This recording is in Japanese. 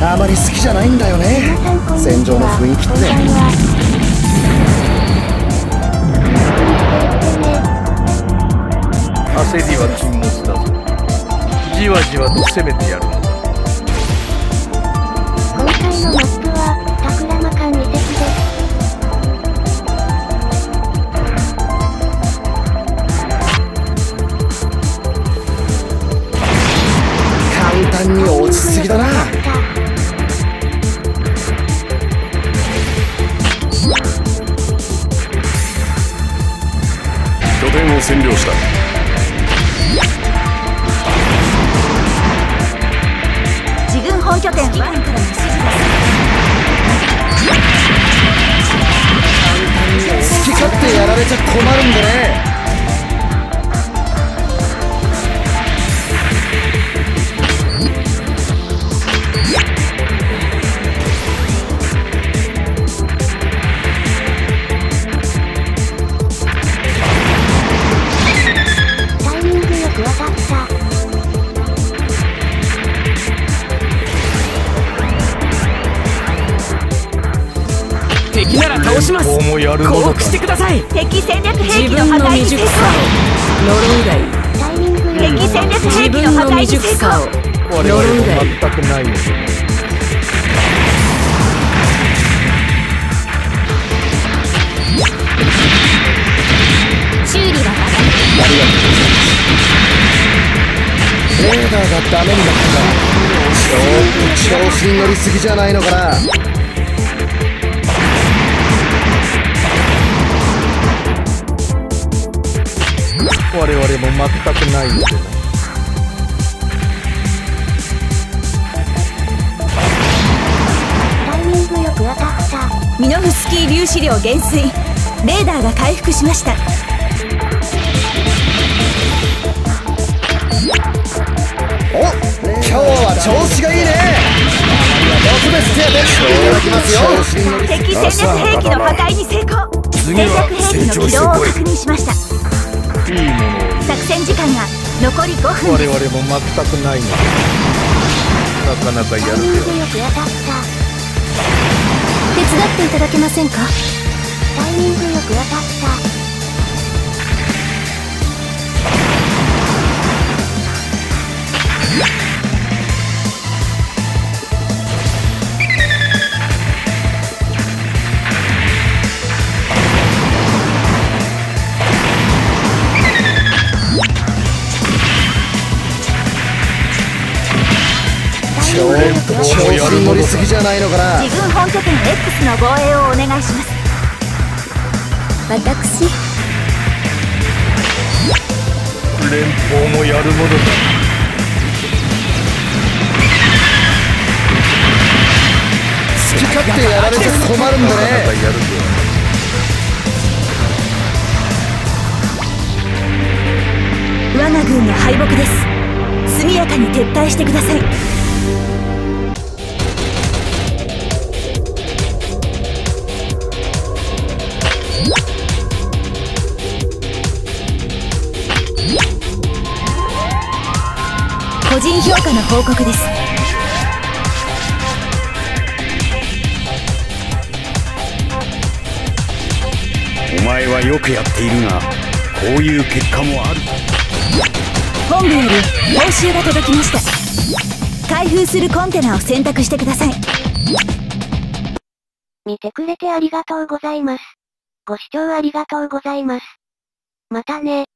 あまり好きじゃないんだよね。戦場の雰囲気って。焦りは禁物だぞ。じわじわと攻めてやるの占領した。自軍本拠点指揮官からの指示です好き勝手やられちゃ困るんでね敵なら倒します。こうもやるも降伏してください。敵戦略兵自器の破分の壊に成未熟さ功を呪うがいい。タイミングよく敵戦略自兵器の分の未破壊に成功。我々も全くないのだ。修理はレーダーがダメになった。ちょっと調子に乗りすぎじゃないのかな我々も全くないのでなタイミングよく当たった。ミノフスキー粒子量減衰。レーダーが回復しました。お今日は調子がいいね。特別手当いただきますよ。敵戦略兵器の破壊に成功。戦略兵器の起動を確認しました。いいもの間が残り5分我々も全くないのでなかなかやるタイミングではよく当たった。手伝っていただけませんか？タイミングよく当たっ調子に乗りすぎじゃないのかな。自軍本拠点 X の防衛をお願いします。私。連邦もやるものだ。好き勝手やられちゃ困るんでなかなかね。やるでは我が軍の敗北です。速やかに撤退してください個人評価の報告ですお前はよくやっているがこういう結果もある本部より報酬が届きました開封するコンテナを選択してください見てくれてありがとうございます。ご視聴ありがとうございます。またね。